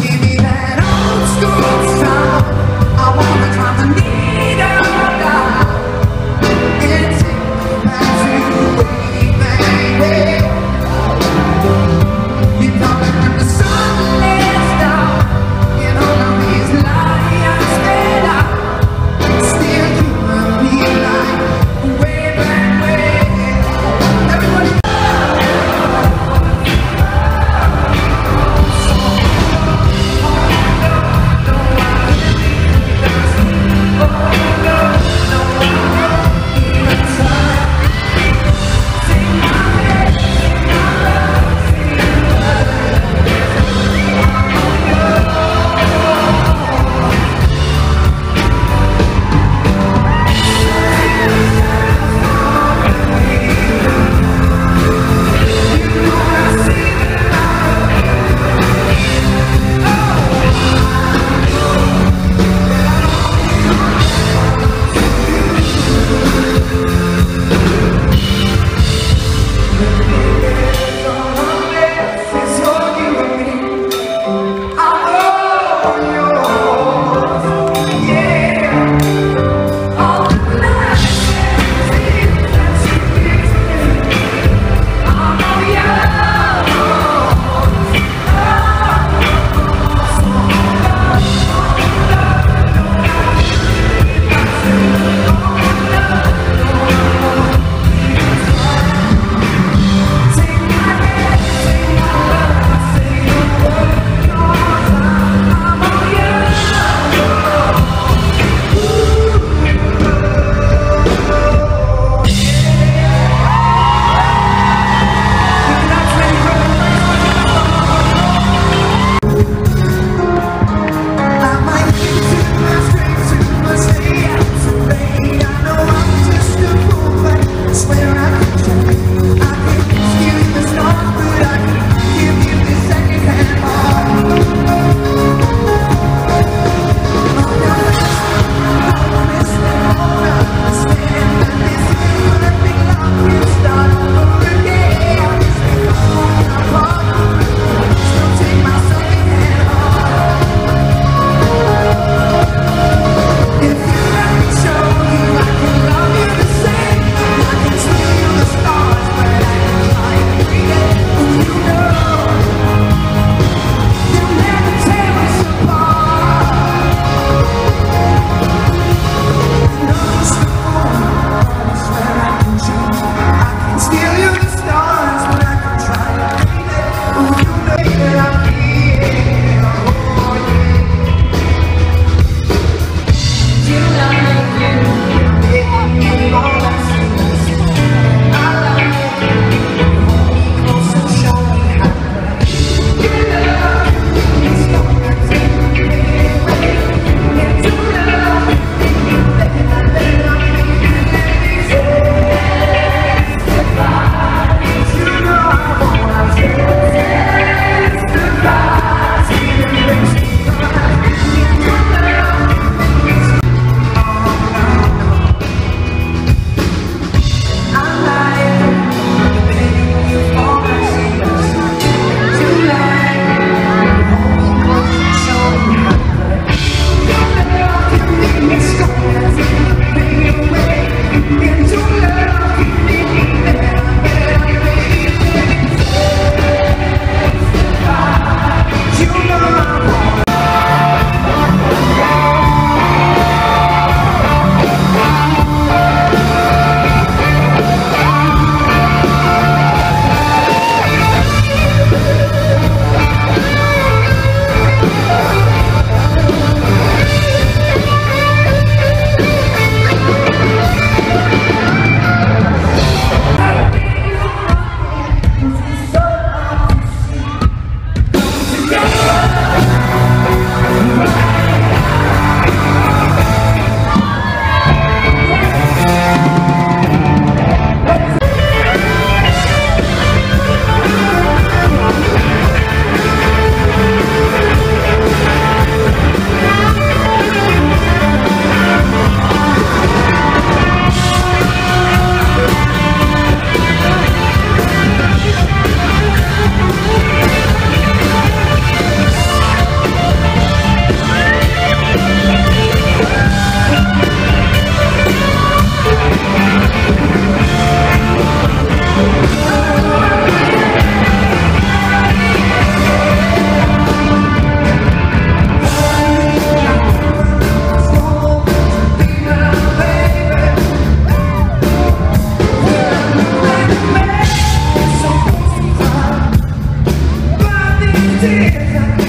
Give you Yeah.